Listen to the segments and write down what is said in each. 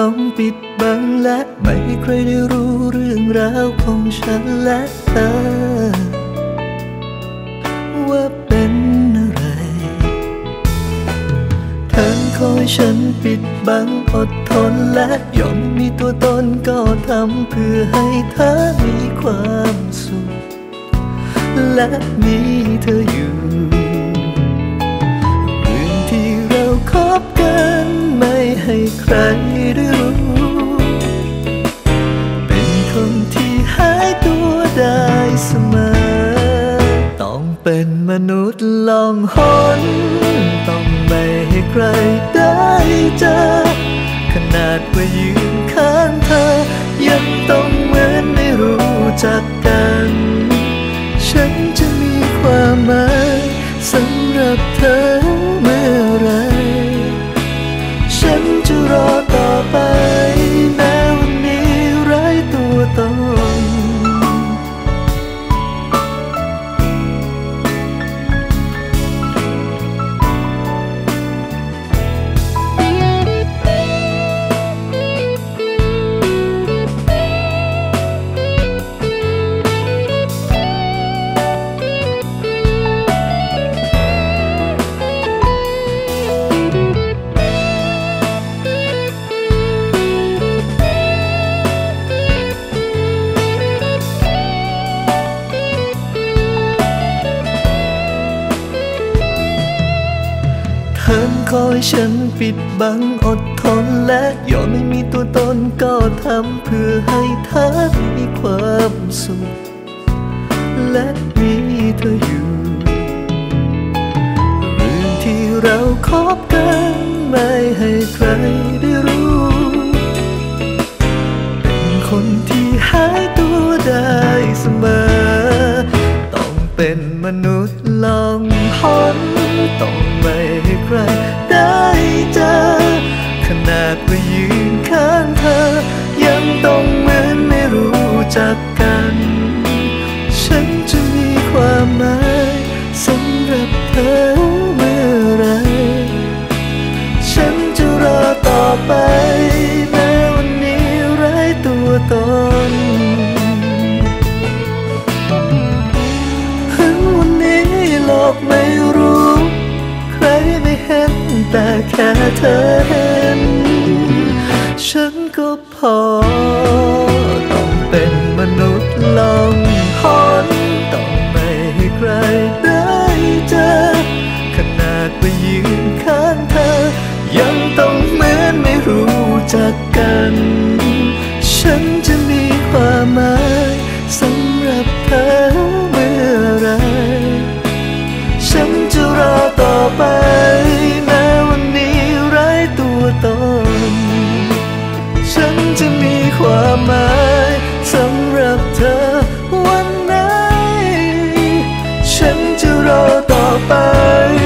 ต้องปิดบังและไม่ให้ใครได้รู้เรื่องราวของฉันและเธอ ว่าเป็นอะไร เธอคอยฉันปิดบังอดทนและยอมมีตัวตนก็ทำเพื่อให้เธอมีความสุข และมีเธออยู่เรื่องที่เราคบกันไม่ให้ใคร ลองหนต้องไม่ให้ใครได้เจอ ขนาดว่ายืนข้างเธอ ยังต้องเหมือนไม่รู้จักกัน ฉันจะมีความหมายสำหรับเธอ ฉันปิดบังอดทนและยอมไม่มีตัวตนก็ทำเพื่อให้เธอมีความสุข และมีเธออยู่เรื่องที่เราคบกันไม่ให้ใครได้รู้ เป็นคนที่หายตัวได้เสมอ ต้องเป็นมนุษย์ลองหนต้องไม่ให้ใคร ไป แม้วันนี้ไร้ตัวตนถึงวันนี้โลกไม่รู้ ใครไม่เห็นแต่แค่เธอเห็น ต่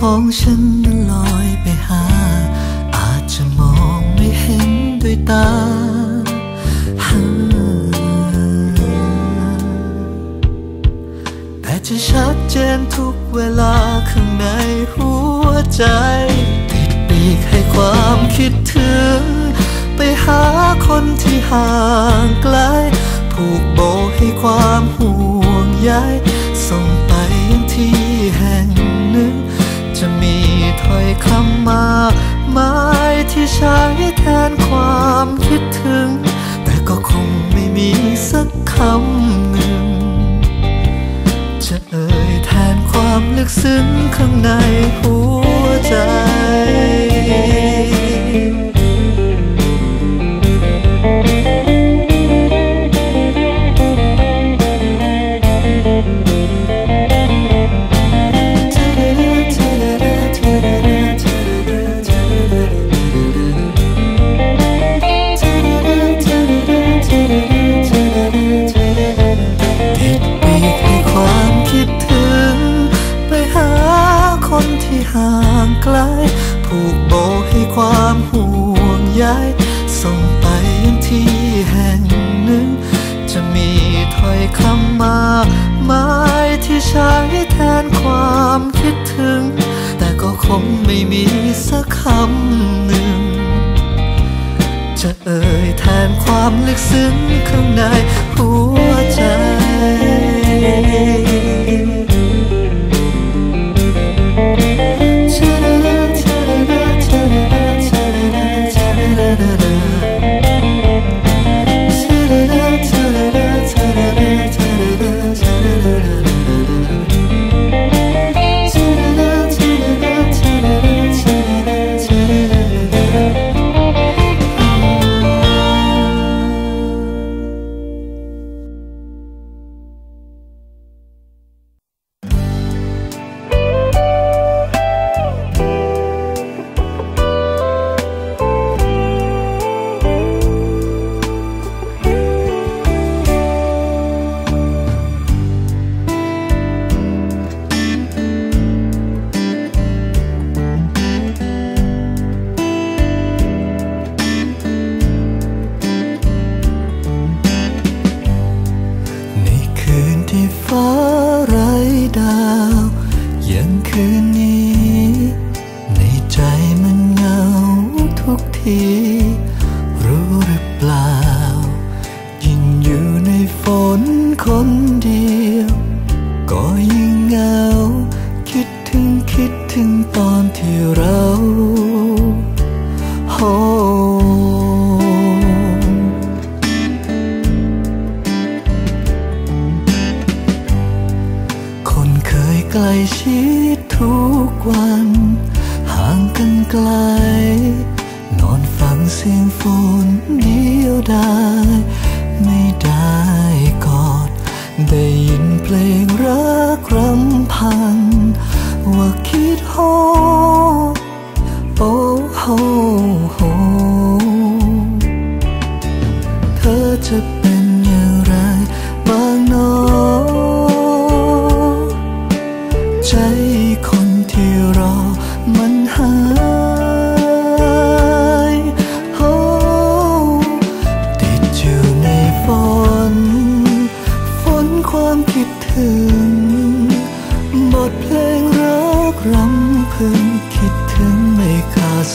ของฉันนั้นลอยไปหา อาจจะมองไม่เห็นด้วยตา แต่จะชัดเจนทุกเวลาข้างในหัวใจ ติดปีกให้ความคิดถึง ไปหาคนที่ห่างไกล ผูกโบให้ความห่วงใยส่งไปยังที่แห่ง ถ้อยคำมาไมายที่ใช้แทนความคิดถึง แต่ก็คงไม่มีสักคำหนึ่ง จะเอ่ยแทนความลึกซึ้งข้างในหัวใจายส่งไปยังที่แห่งหนึ่ง จะมีถ้อยคำมากมายที่ใช้แทนความคิดถึง แต่ก็คงไม่มีสักคำหนึ่ง จะเอ่ยแทนความลึกซึ้งข้างในหัว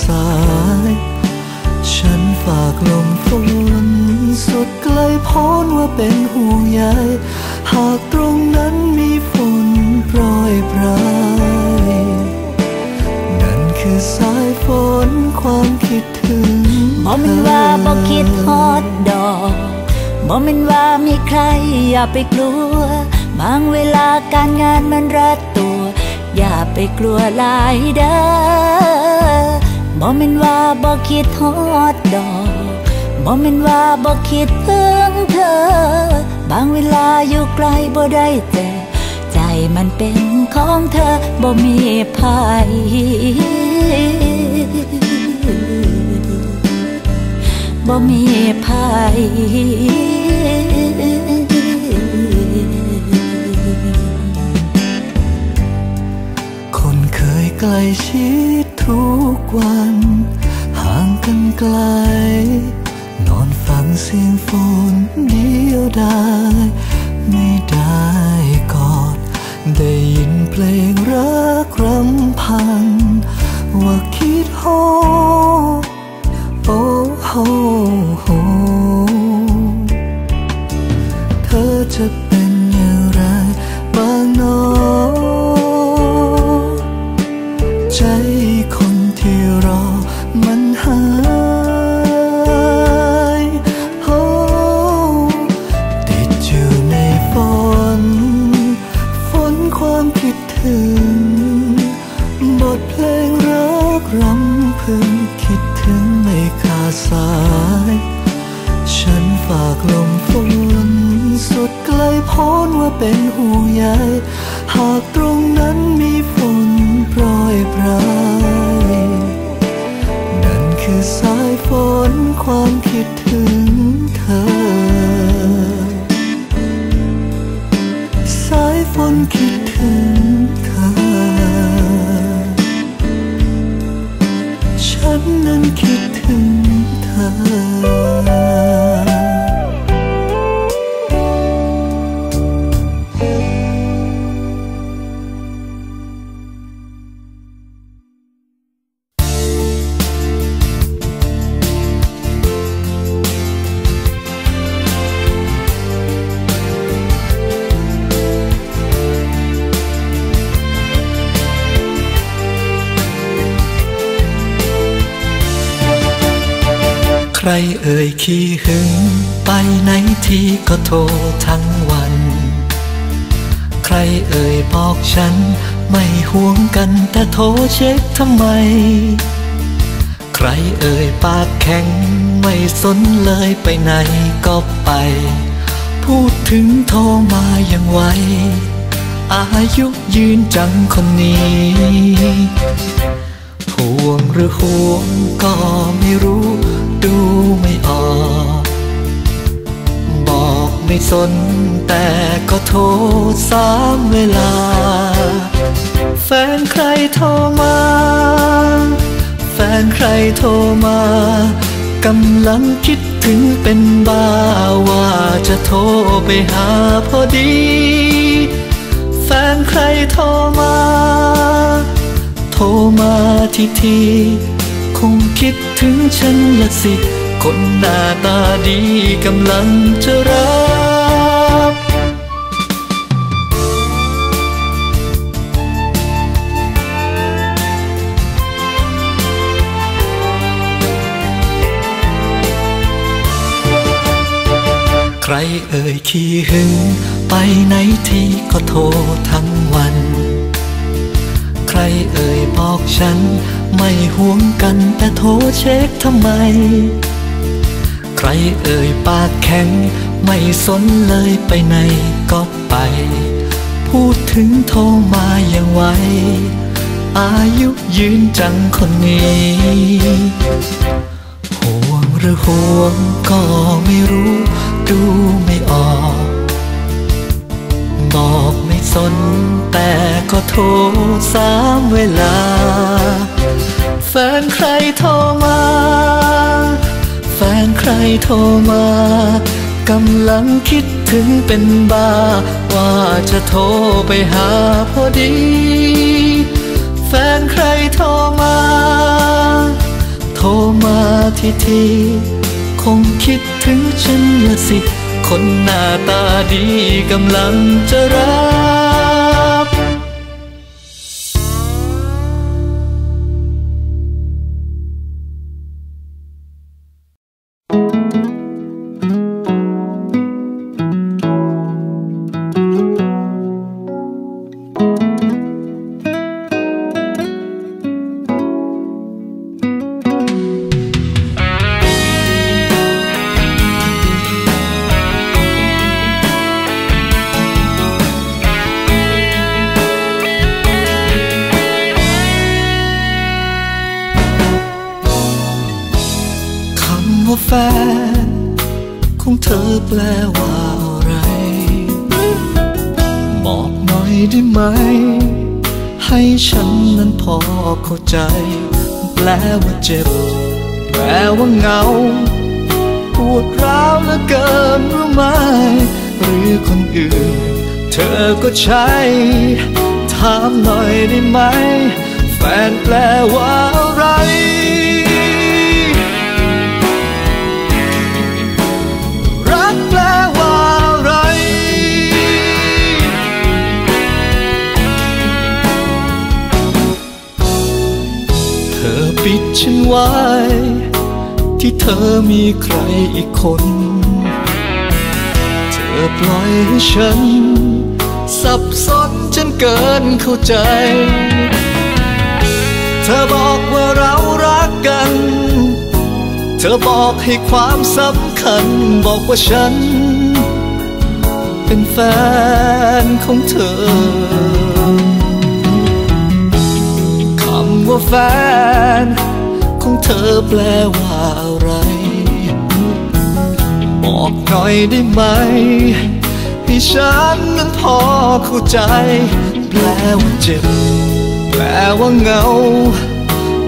สาย ฉันฝากลมฝนสุดไกลพ้นว่าเป็นห่วงใยหากตรงนั้นมีฝนโปรยปลายนั่นคือสายฝนความคิดถึงบ่แม่นว่าบ่คิดฮอดดอกบ่แม่นว่ามีใครอย่าไปกลัว บางเวลาการงานมันรัดตัว อย่าไปกลัวหลายเด้อ บ่แม่นว่าบ่คิดฮอดดอกบ่แม่นว่าบ่คิดถึงเธอ บางเวลาอยู่ไกลบ่ได้เจอใจมันเป็นของเธอบ่มีภัยบ่มีภัยคนเคยใกล้ชิด ทุกวัน ห่างกันไกล นอนฟังเสียงฝนเดียวดายไม่ได้กอด ได้ยินเพลงรักรำพัน ว่าคิดหอ คือสายฝนความคิดถึงเธอ สายฝนคิดถึงเธอ ฉันนั้นคิดถึงเธอ เอ่ยขี้หึง ไปไหนทีก็โทรทั้งวัน ใครเอ่ยบอกฉัน ไม่ห่วงกันแต่โทรเช็คทำไม ใครเอ่ยปากแข็ง ไม่สนเลยไปไหนก็ไป พูดถึงโทรมาอย่างไวอายุยืนจังคนนี้ ห่วงหรือห่วงก็ไม่รู้ ดูไม่ออก บอกไม่สนแต่ก็โทรสามเวลา แฟนใครโทรมา แฟนใครโทรมากำลังคิดถึงเป็นบ้าว่าจะโทรไปหาพอดี แฟนใครโทรมา โทรมาทีที คงคิดถึงฉันละสิ คนหน้าตาดีกำลังจะรับใครเอ่ยขี้หึง ไปไหนทีก็โทรทั้งวัน รเอ่ยบอกฉัน ไม่ห่วงกันแต่โทรเช็คทำไม ใครเอ่ยปากแข็ง ไม่สนเลยไปไหนก็ไป พูดถึงโทรมาอย่างไวอายุยืนจังคนนี้ ห่วงหรือห่วงก็ไม่รู้ ดูไม่ออก บอก สนแต่ก็โทรสามเวลา แฟนใครโทรมา แฟนใครโทรมากำลังคิดถึงเป็นบ้า ว่าจะโทรไปหาพอดี แฟนใครโทรมา โทรมาทีที คงคิดถึงฉันละสิ คนหน้าตาดีกำลังจะรัก ไหม หรือคนอื่น เธอก็ใช่ถามหน่อยได้ไหม แฟนแปลว่าอะไรรักแปลว่าไรเธอปิดฉันไว้ ที่เธอมีใครอีกคน ปล่อยให้ฉัน สับสนจนเกินเข้าใจ เธอบอกว่าเรารักกัน เธอบอกให้ความสำคัญ บอกว่าฉัน เป็นแฟนของเธอคำว่าแฟน ของเธอแปลว่า บอกหน่อยได้ไหม ให้ฉันนั้นพอเข้าใจ แปลว่าเจ็บ แปลว่าเหงา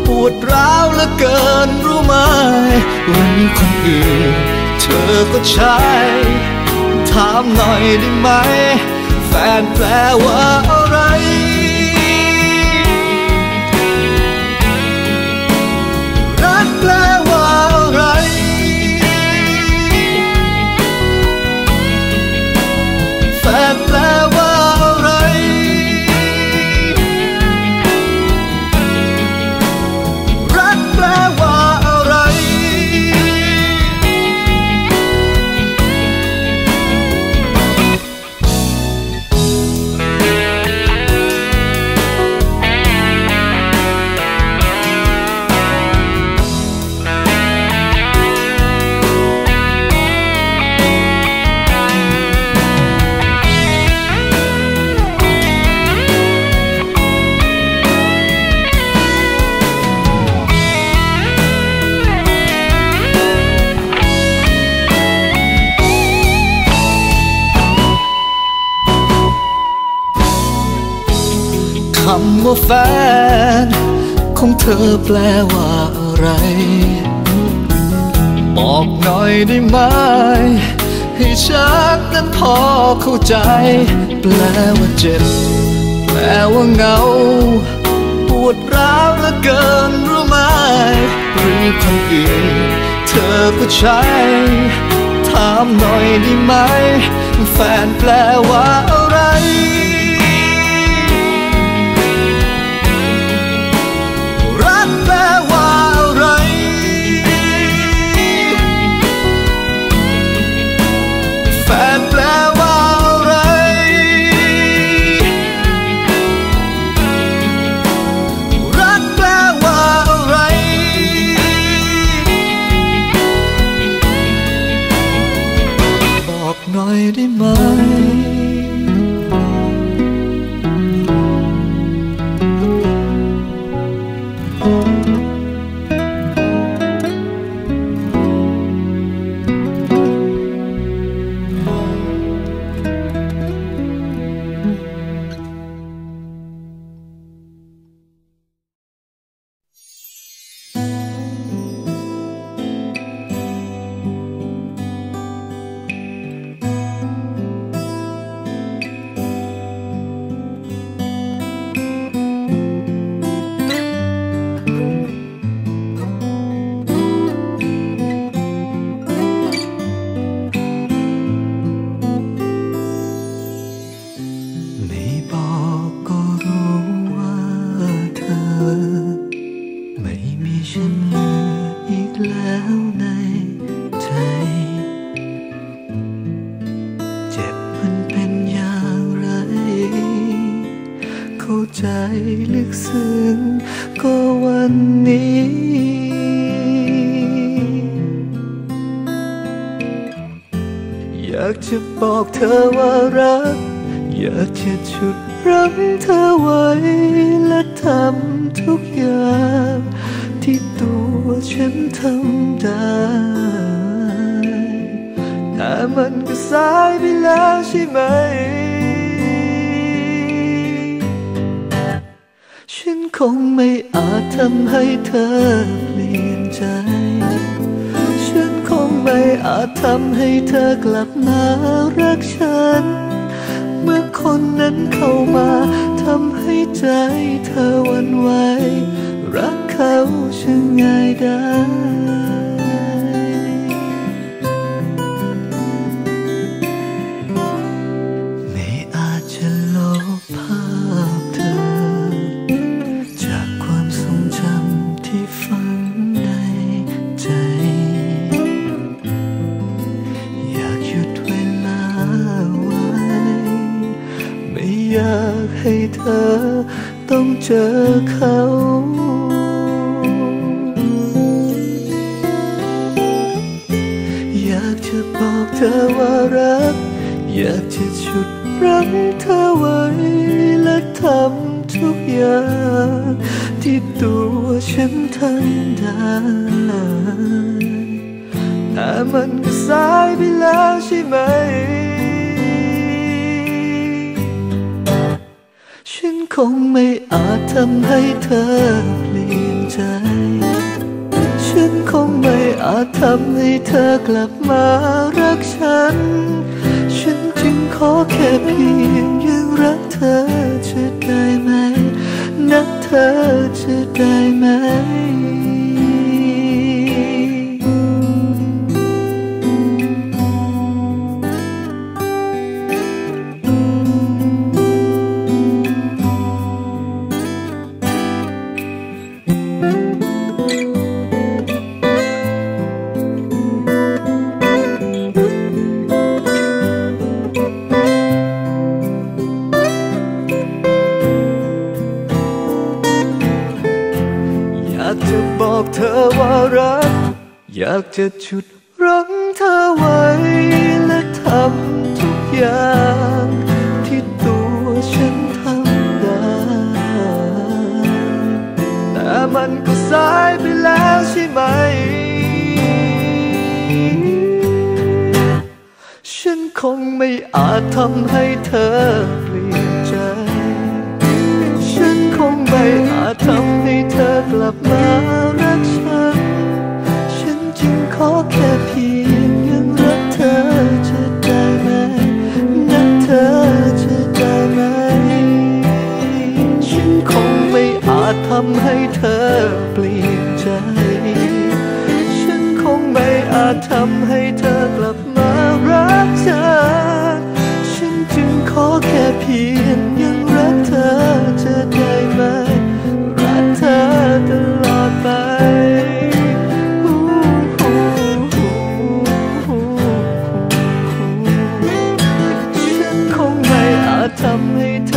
ปวดร้าวเหลือเกินรู้ไหมรือคนอื่น เธอก็ใช่ถามหน่อยได้ไหม แฟนแปลว่า องเธอแปลว่าอะไร บอกหน่อยได้ไหม ให้ฉันนั้นพอเข้าใจ แปลว่าเจ็บ แปลว่าเหงา ปวดร้าวเหลือเกินรู้ไหมหรือคนอื่นเธอก็ใช่ถามหน่อยได้ไหม แฟนแปลว่า เธอว่ารัก อยากจะชุดรั้งเธอไว้ และทำทุกอย่าง ที่ตัวฉันทำได้แต่มันก็สายไปแล้วใช่ไหม ฉันคงไม่อาจทำให้เธอำให้เธอกลับมารักฉัน เมื่อคนนั้นเข้ามาทำให้ใจเธอวันไหวรักเขาช่างง่ายได้ คงไม่อาจทำให้เธอเปลี่ยนใจ ฉันคงไม่อาจทำให้เธอกลับมารักฉัน ฉันจึงขอแค่เพียงยังรักเธอจะได้ไหม นักเธอจะได้ไหม อย ทำให้เธอ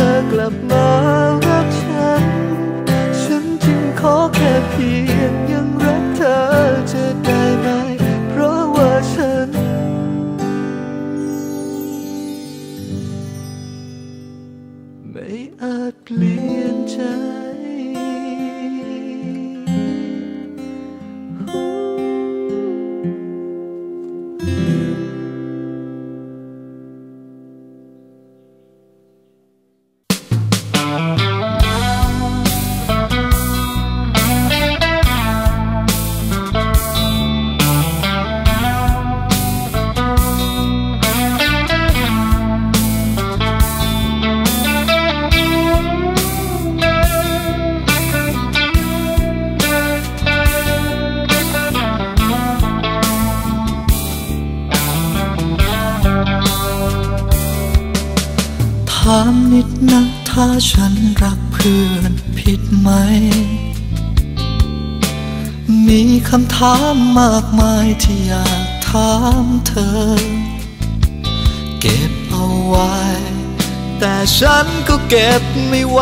เก็บไม่ไหว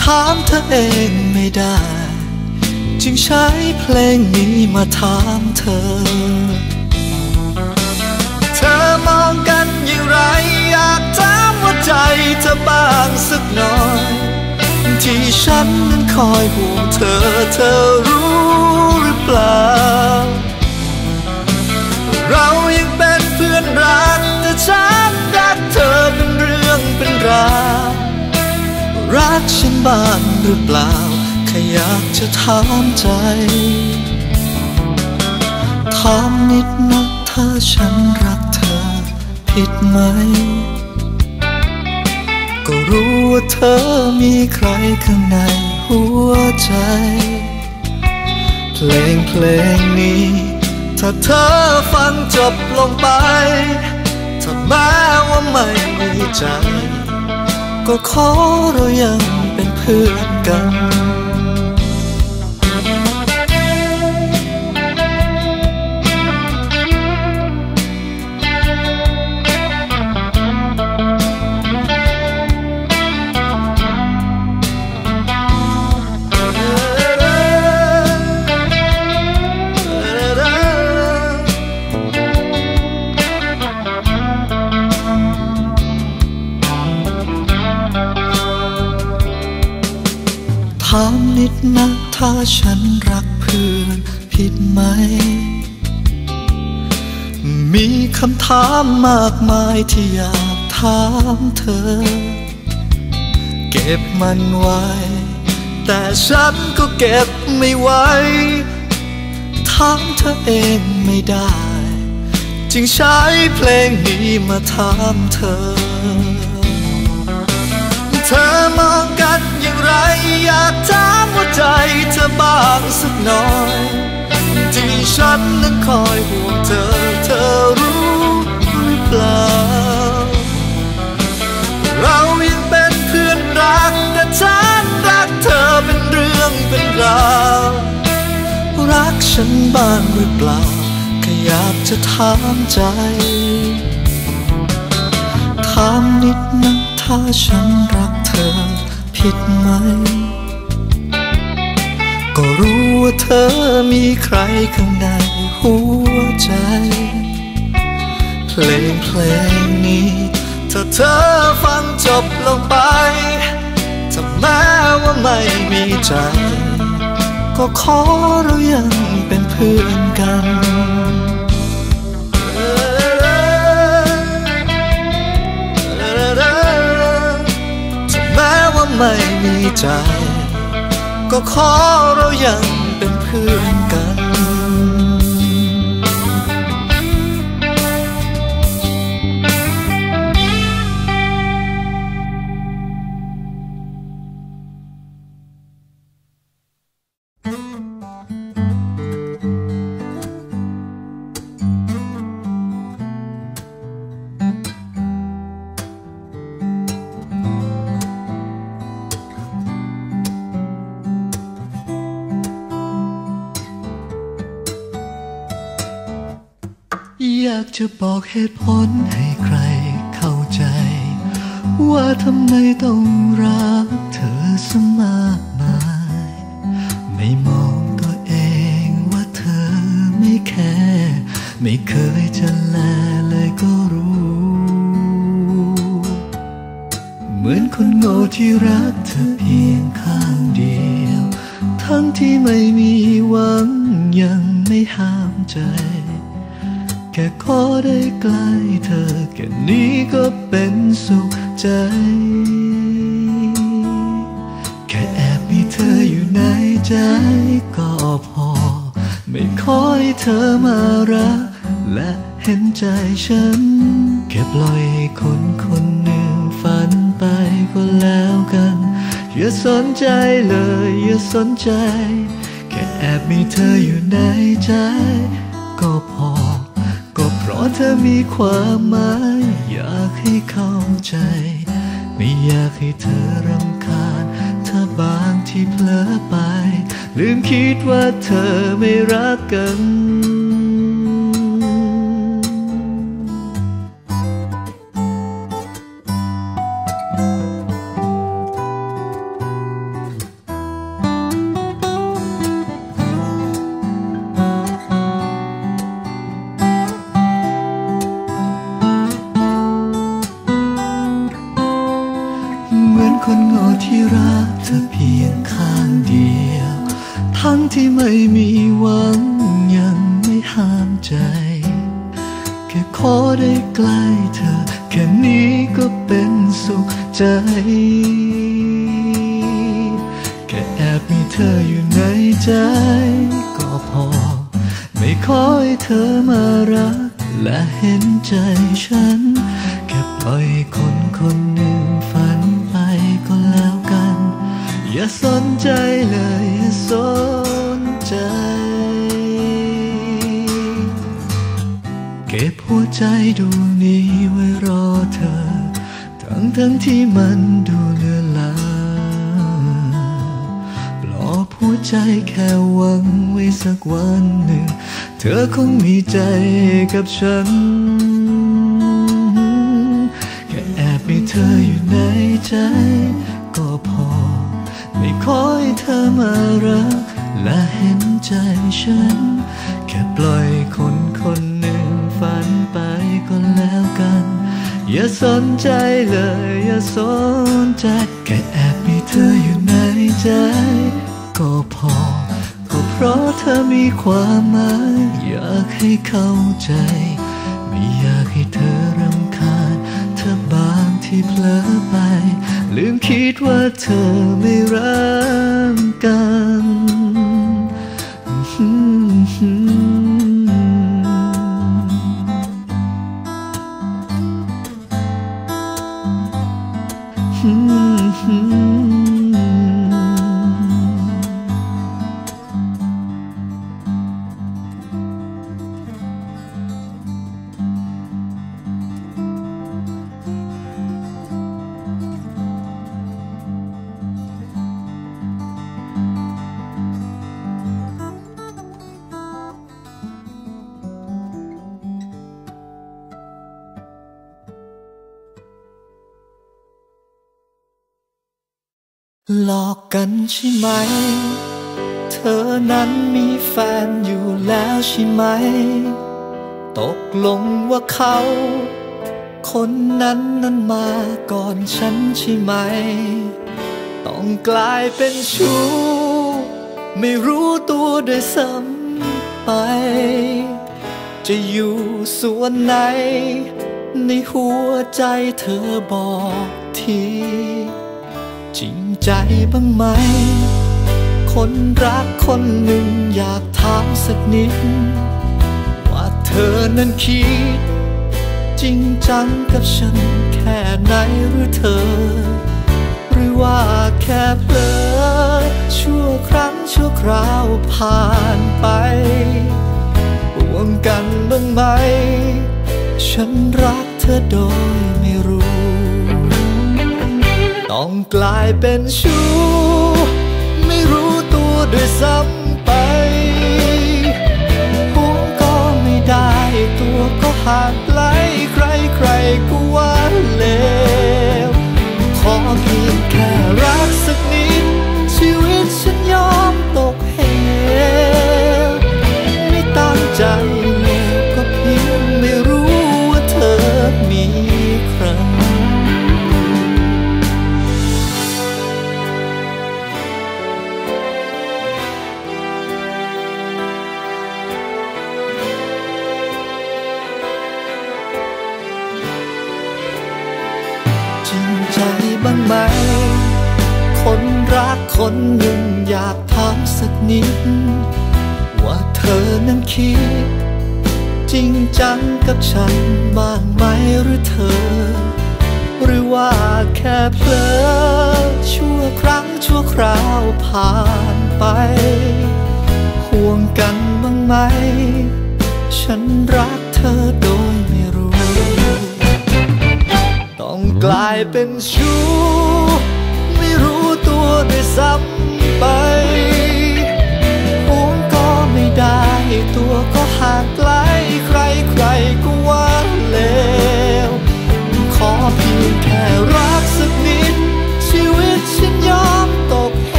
ถามเธอเองไม่ได้ จึงใช้เพลงนี้มาถามเธอ เธอมองกันอย่างไร อยากถามว่าใจเธอบ้างสักหน่อย ที่ฉันนั้นคอยห่วงเธอเธอรู้หรือเปล่า เรายังเป็นเพื่อนรักแต่ฉันรักเธอเป็น รื่องเป็นราวรักกฉันบ้างหรือเปล่าแค่อยากจะถามใจถามนิดนะถ้าฉันรักเธอ ผิดไหม ก็รู้ว่าเธอมีใครข้างในหัวใจ เพลงเพลงนี้ ถ้าเธอฟังจบลงไป ถ้าแม้ว่าไม่มีใจ ก็ขอเรายังเป็นเพื่อนกัน ดนะ ถ้าฉันรักเพื่อนผิดไหม มีคำถามมากมายที่อยากถามเธอ เก็บมันไว้ แต่ฉันก็เก็บไม่ไหวถามเธอเองไม่ได้ จึงใช้เพลงนี้มาถามเธอ เธอมองกันอย่างไร อยากถามว่าใจเธอบ้างสักหน่อย ที่ฉันนั้นคอยห่วงเธอ เธอรู้หรือเปล่า เรายังเป็นเพื่อนรักแต่ฉันรักเธอเป็นเรื่องเป็นราวรักฉันบ้างหรือเปล่าแค่อยากจะถามใจถามนิดนะถ้าฉันรัก ก็รู้ว่าเธอมีใครข้างในหัวใจ เพลงเพลงนี้ ถ้าเธอฟังจบลงไปถ้าแม้ว่าไม่มีใจ ก็ขอเรายังเป็นเพื่อนกัน ไม่มีใจ ก็ขอเรายังเป็นเพื่อน จะบอกเหตุผลให้ใครเข้าใจ ว่าทำไมต้องรักเธอสมากมาย ไม่มองตัวเองว่าเธอไม่แคร์ไม่เคยจะแลเลยก็รู้ เหมือนคนโง่ที่รักเธอเพียงข้างเดียว ทั้งที่ไม่มีหวังยังไม่ห้ามใจ ค่ขอได้ใกล้เธอแค่นี้ก็เป็นสุขใจ แค่แอบมีเธออยู่ในใจก็พอ ไม่ขอให้เธอมารักและเห็นใจฉัน แค่ปล่อยให้คนคนหนึ่งฝันไปก็แล้วกัน อย่าสนใจเลย อย่าสนใจ แค่แอบมีเธออยู่ในใจ ก็พอ เธอมีความหมาย อยากให้เข้าใจ ไม่อยากให้เธอรำคาญ ถ้าบางที่เผลอไป ลืมคิดว่าเธอไม่รักกัน สนใจ ช่ไหม ต้องกลายเป็นชู้ ไม่รู้ตัวด้วยซ้ำไป จะอยู่ส่วนไหน ในหัวใจเธอบอกที จริงใจบ้างไหม คนรักคนหนึ่งอยากถามสักนิด ว่าเธอนั้นคิด จริงจังกับฉันแค่ไหนหรือเธอ หรือว่าแค่เพลอชั่วครั้งชั่วคราวผ่านไปห่วงกันบ้างไหม ฉันรักเธอโดยไม่รู้ ต้องกลายเป็นชู้ ไม่รู้ตัวด้วยซ้ำ ผ่านไกลใครใครก็ว่าเลวขอเพียงแค่รักสัก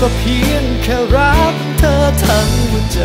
ก็เพียงแค่รักเธอทั้งหัวใจ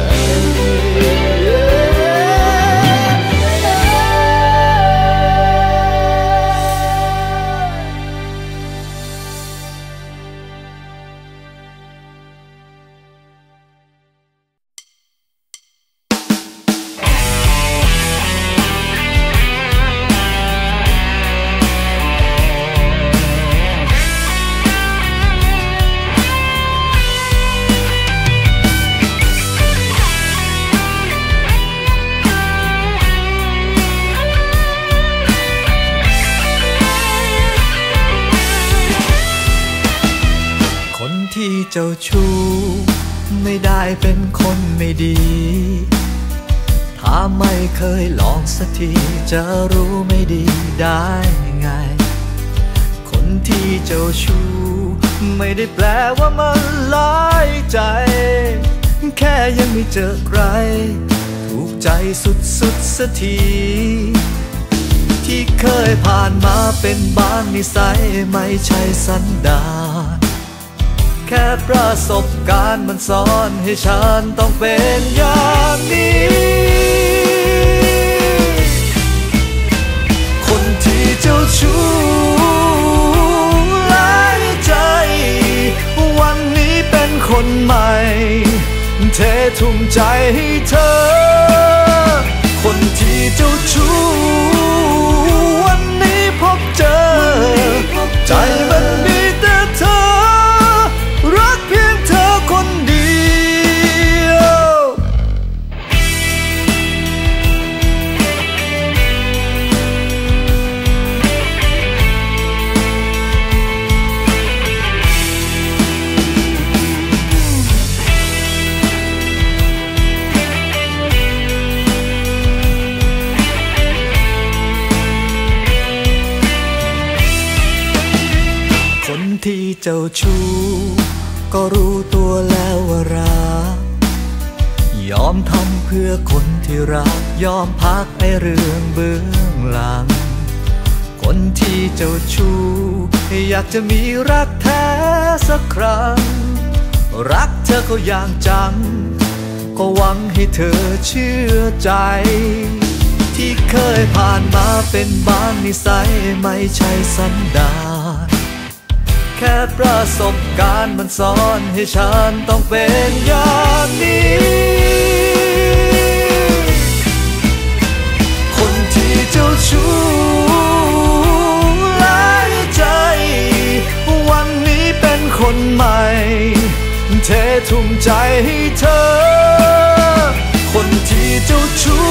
จะรู้ไม่ดีได้ไง คนที่เจ้าชู้ไม่ได้แปลว่ามันลายใจ แค่ยังไม่เจอใคร ถูกใจสุดๆสักที ที่เคยผ่านมาเป็นบ้างนิสัยไม่ใช่สันดาแค่ประสบการณ์มันสอนให้ฉันต้องเป็นอย่างนี้ จ้าชู้หลายใจ วันนี้เป็นคนใหม่ เททุ่มใจให้เธอ คนที่เจ้าชู้วันนี้พบเจอ ใจมันมี ชู้ก็รู้ตัวแล้วว่ารักยอมทำเพื่อคนที่รัก ยอมพักไอเรื่องเบื้องหลัง คนที่เจ้าชู้อยากจะมีรักแท้สักครั้ง รักเธอก็อย่างจัง ก็หวังให้เธอเชื่อใจ ที่เคยผ่านมาเป็นบางนิสัยไม่ใช่สันดาน แค่ประสบการณ์มันสอนให้ฉันต้องเป็นอย่างนี้ คนที่เจ้าชู้หลายใจ วันนี้เป็นคนใหม่ เททุ่มใจให้เธอ คนที่เจ้าชู้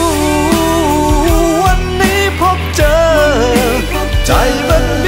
วันนี้พบเจอ ใจมัน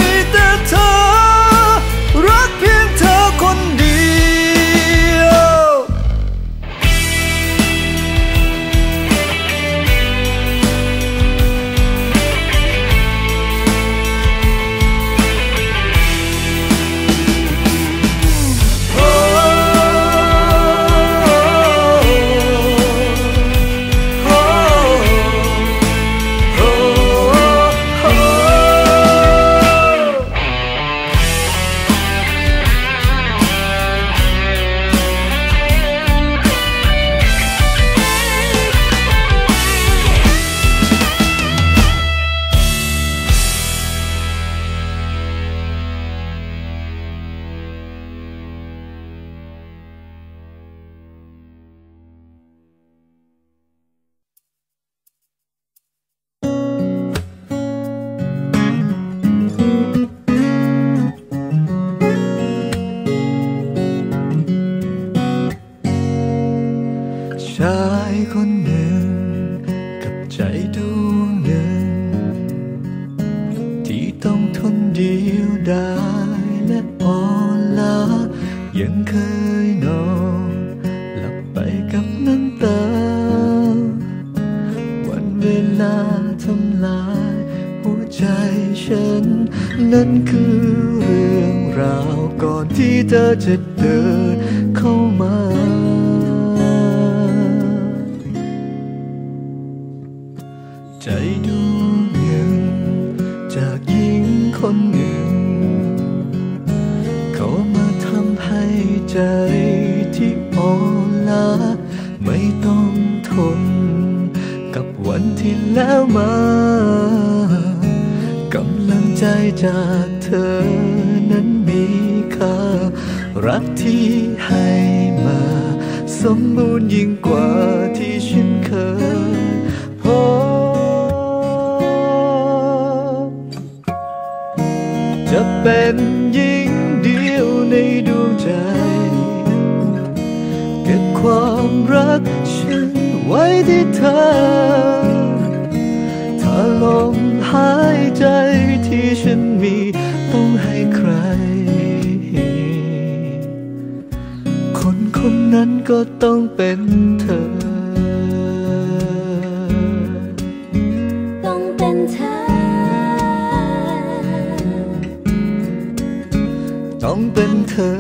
ต้องเป็นเธอ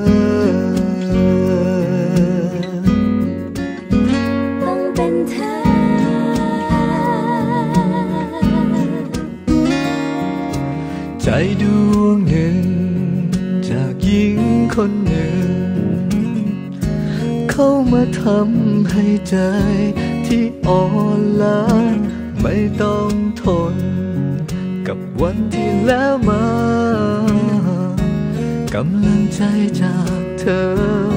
ใจดวงหนึ่ง จากหญิงคนหนึ่ง เข้ามาทำให้ใจที่อ่อนล้า 在จจ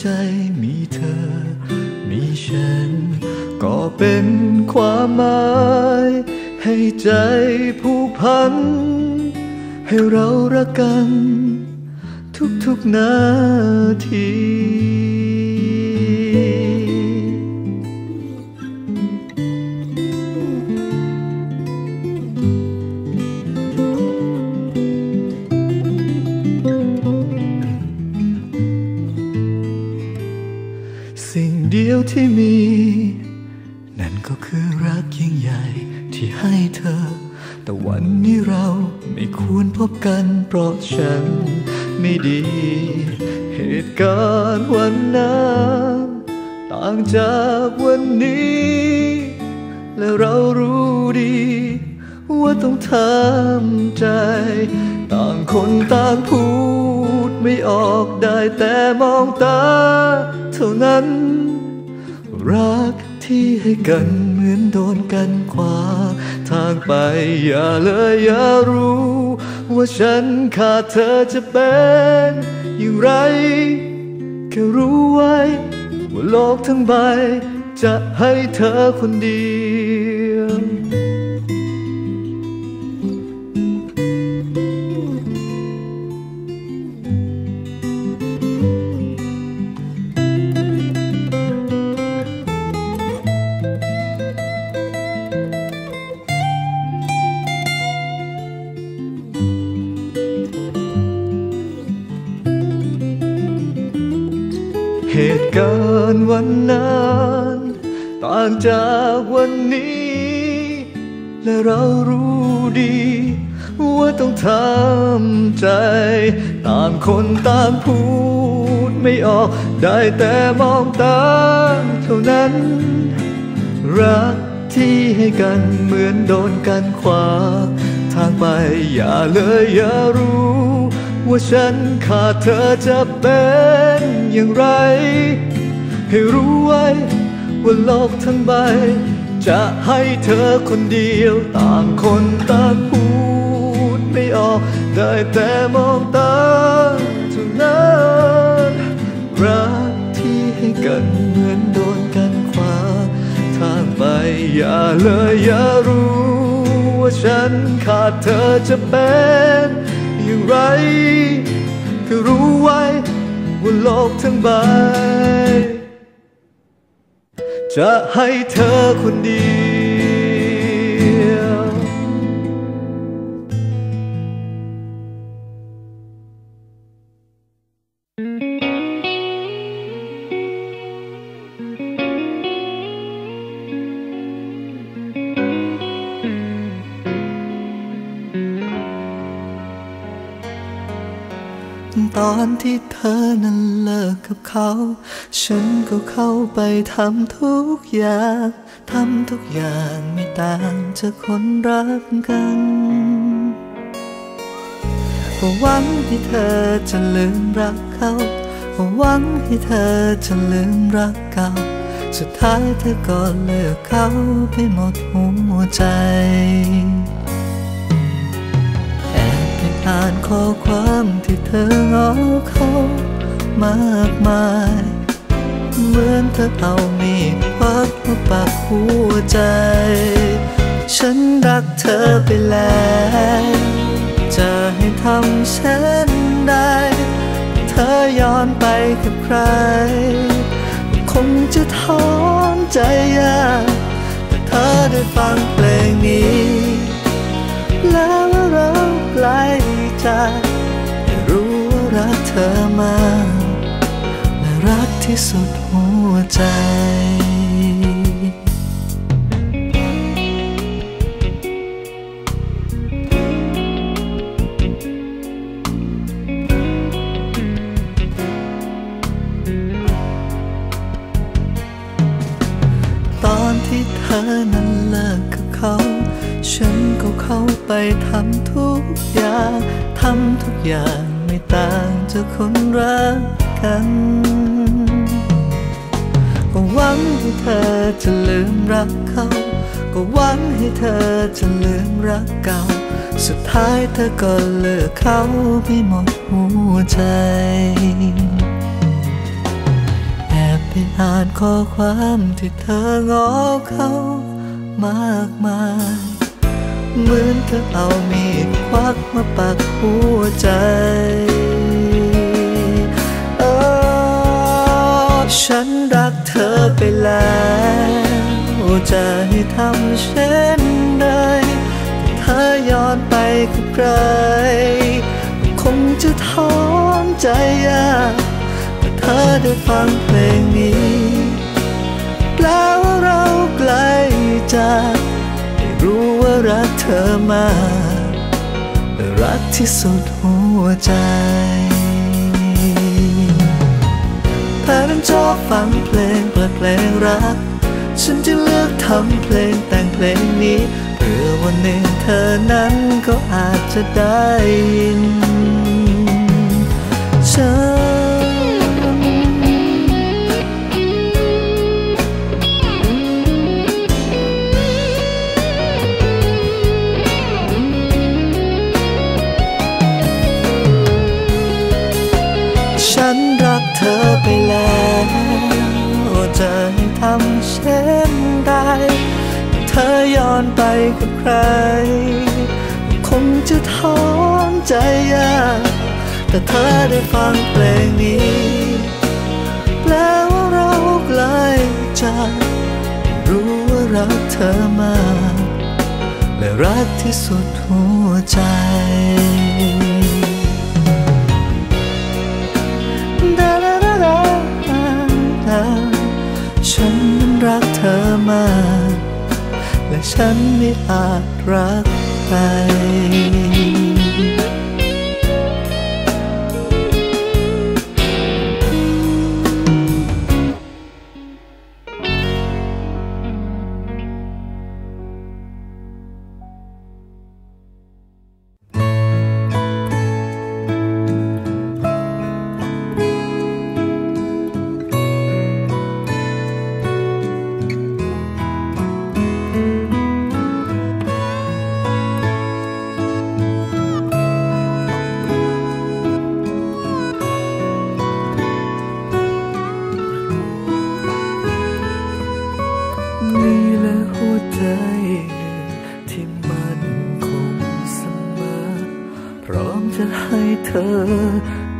ใจมีเธอ มีฉัน ก็เป็นความหมาย ให้ใจผูกพัน ให้เรารักกัน ทุกๆนา จะเป็นอย่างไร แค่รู้ไว้ ว่าโลกทั้งใบ จะให้เธอคนเดียว การณ์วันนั้นต่างจากวันนี้ และเรารู้ดี ว่าต้องทำใจ ตางคนตางพูดไม่ออก ได้แต่มองตาเท่านั้น รักที่ให้กันเหมือนโดนกันขวา ทางไปอย่าเลยอย่ารู้ ว่าฉันขาดเธอจะเป็นอย่างไร ให้รู้ไว้ว่าโลกทั้งใบ จะให้เธอคนเดียวต่างคนต่างพูดไม่ออก ได้แต่มองตาเท่านั้นรักที่ให้กันเหมือนโดนกันขวาทางไปอย่าเลยอย่ารู้ว่าฉันขาดเธอจะเป็นอย่างไรแค่รู้ไว้ว่าโลกทั้งใบ จะให้เธอคนเดียว ตอนที่เธอนั้นเลิกกับเขา ฉัน ก็เข้าไปทำทุกอย่างทำทุกอย่างไม่ต่างจากคนรักกันก็หวังให้เธอจะลืมรักเขาก็หวังให้เธอจะลืมรักเก่าสุดท้ายเธอก็เลือกเขาไปหมดหัวใจแอ่านข้อความที่เธอง้อเขามากมาย เหมือนเธอเอามีดควักมาปักหัวใจ ฉันรักเธอไปแล้ว จะให้ทำเช่นใด เธอย้อนไปกับใคร คงจะถอนใจยากแต่เธอได้ฟังเพลงนี้ แล้วเราใกลจากรู้ว่ารักเธอมาก รักที่สุดหัวใจตอนที่เธอนั้นเลิกกับเขา ฉันก็เข้าไปทำทุกอย่าง ทำทุกอย่างไม่ต่างจากคนรักกัน หวังให้เธอจะลืมรักเขา ก็หวังให้เธอจะลืมรักเก่า สุดท้ายเธอก็เลือกเขาไปหมดหัวใจ แอบไปอ่านข้อความที่เธองอเขามากมายเหมือนเธอเอามีดควักมาปักหัวใจเออฉันรัก อไปแล้วจะให้ทำเช่นใดแต่เธอย้อนไปกับใคร คงจะถอนใจยากแต่เธอได้ฟังเพลงนี้แปลว่าเราใกลจากได้รู้ว่ารักเธอมากและรักที่สุดหัวใจ แต่นั้นชอบฟังเพลงเปิดเพลงรัก ฉันจะเลือกทำเพลงแต่งเพลงนี้เพื่อวันหนึ่งเธอนั้นก็อาจจะได้ยินฉัน กับใคร คงจะถอนใจยากแต่เธอได้ฟังเพลงนี้แปลว่าเราใกล้จากรู้ว่ารักเธอมากและรักที่สุดหัวใจดาดาดาดาดาฉันนั้นรักเธอมาก ฉันไม่อาจรักใคร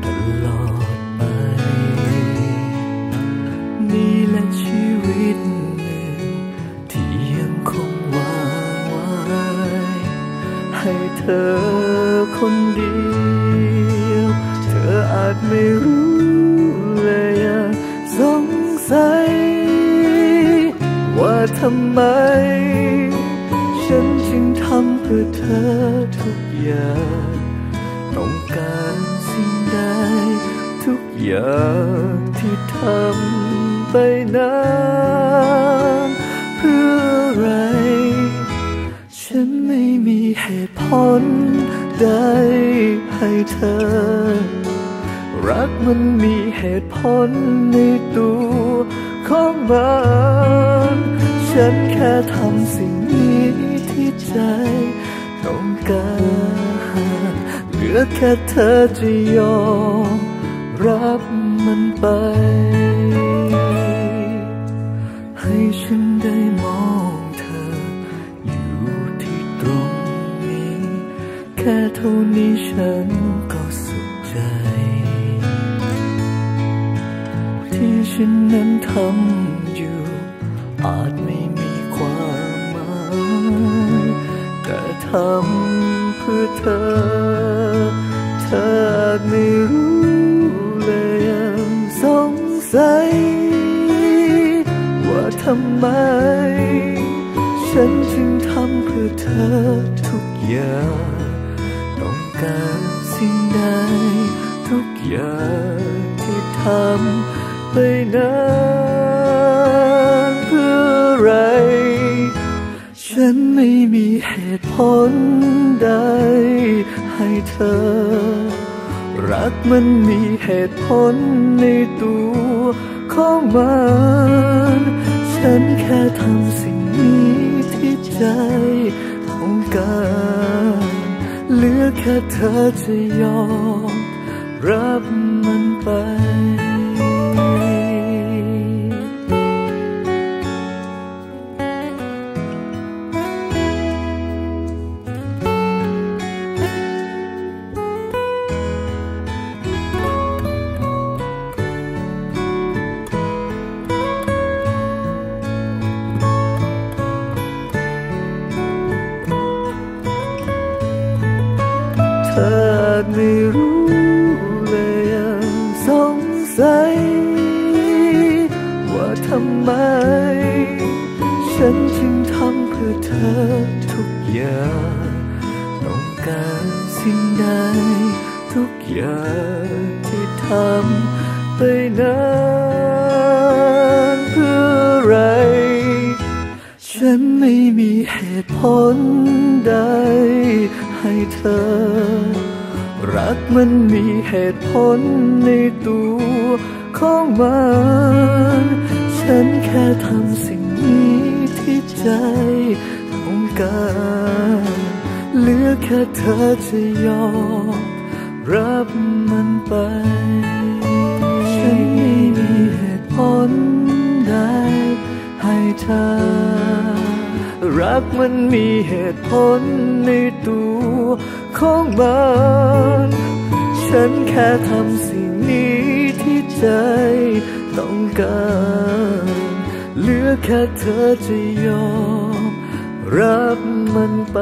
ตลอดไป นี่และชีวิตหนึ่งที่ยังคงวางไว้ ให้เธอคนเดียว เธออาจไม่รู้เลยยังสงสัย ว่าทำไม ฉันจึงทำเพื่อเธอทุกอย่าง อย่างที่ทำไปนั้นเพื่ออะไร ฉันไม่มีเหตุผลใดให้เธอ รักมันมีเหตุผลในตัวของมันฉันแค่ทำสิ่งนี้ที่ใจต้องการเหลือแค่เธอจะยอม รับมันไป ให้ฉันได้มองเธอ อยู่ที่ตรงนี้ แค่เท่านี้ฉันก็สุขใจ ที่ฉันนั้นทำอยู่ อาจไม่มีความหมายแต่ทำเพื่อเธอ เธออาจไม่รู้ งสัยว่าทำไม ฉันจึงทำเพื่อเธอทุกอย่างต้องการสิ่งใดทุกอย่างที่ทำไปนั้นเพื่ออะไร ฉันไม่มีเหตุผลใดให้เธอ รักมันมีเหตุผลในตัวของมัน ฉันแค่ทำสิ่งนี้ที่ใจต้องการเหลือแค่เธอจะยอมรับมันไป อเธอทุกอย่างต้องการสิ่งใดทุกอย่างที่ทำไปนั้นเพื่ออะไร ฉันไม่มีเหตุผลใดให้เธอ รักมันมีเหตุผลในตัวของมัน ฉันแค่ทำสิ่งนี้ที่ใจ การเหลือแค่เธอจะยอมรับมันไป ฉันไม่มีเหตุผลใดให้เธอ รักมันมีเหตุผลในตัวของมัน ฉันแค่ทำสิ่งนี้ที่ใจต้องการ เหลือแค่เธอจะยอม รับมันไป